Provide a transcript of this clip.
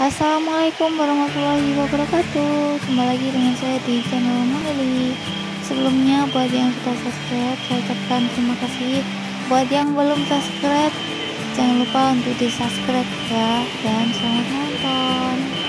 Assalamualaikum warahmatullahi wabarakatuh. Kembali lagi dengan saya di channel Manili Sebelumnya buat yang sudah subscribe Saya ucapkan terima kasih. Buat yang belum subscribe Jangan lupa untuk di subscribe ya. Dan selamat nonton